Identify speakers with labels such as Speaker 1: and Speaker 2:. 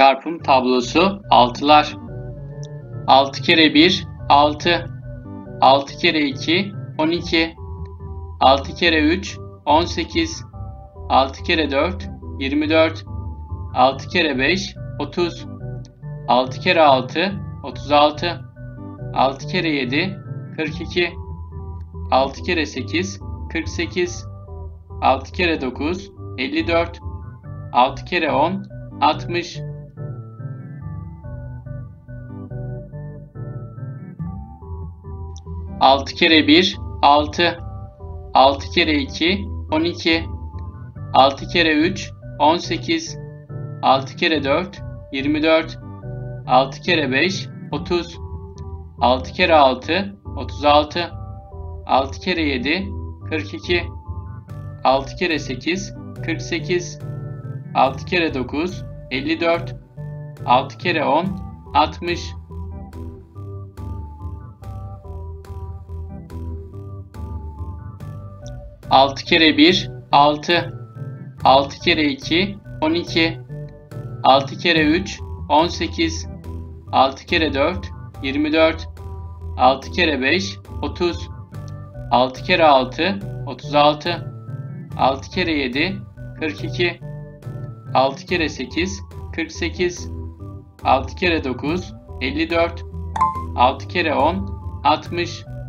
Speaker 1: çarpım tablosu altılar. 6 kere 1 6 6 kere 2 12 6 kere 3 18 6 kere 4 24 6 kere 5 30 6 kere 6 36 6 kere 7 42 6 kere 8 48 6 kere 9 54 6 kere 10 60 6 kere 1 6 6 kere 2 12 6 kere 3 18 6 kere 4 24 6 kere 5 30 6 kere 6 36 6 kere 7 42 6 kere 8 48 6 kere 9 54 6 kere 10 60 6 kere 1 6 6 kere 2 12 6 kere 3 18 6 kere 4 24 6 kere 5 30 6 kere 6 36 6 kere 7 42 6 kere 8 48 6 kere 9 54 6 kere 10 60